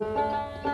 Música